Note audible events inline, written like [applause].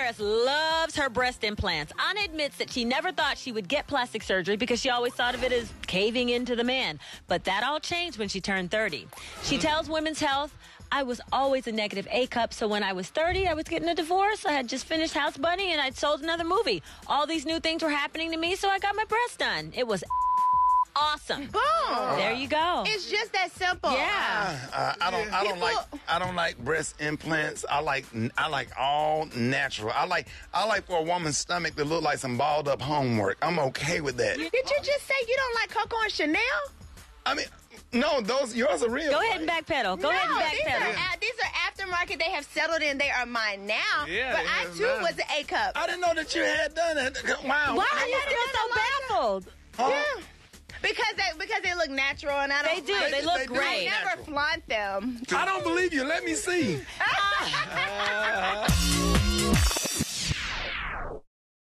Faris loves her breast implants. Anna admits that she never thought she would get plastic surgery because she always thought of it as caving into the man. But that all changed when she turned 30. She tells Women's Health, I was always a negative A cup, so when I was 30, I was getting a divorce. I had just finished House Bunny and I'd sold another movie. All these new things were happening to me, so I got my breast done. It was awesome. Boom. There you go. It's just that simple. Yeah. Uh, I don't. I don't People- like. I don't like breast implants. I like. I like all natural. I like. I like for a woman's stomach to look like some balled up homework. I'm okay with that. Did you just say you don't like Coco and Chanel? I mean, no, those yours are real. Go ahead and backpedal. Go no, ahead and these are, backpedal. a- these are aftermarket. They have settled in. They are mine now. Yeah, but they I have too mine. was an A cup. I didn't know that you had done it. Wow. Why are I Because they because they look natural and I don't. They do. like- They look They do. I never flaunt them. I don't believe you. Let me see. [laughs] Ah.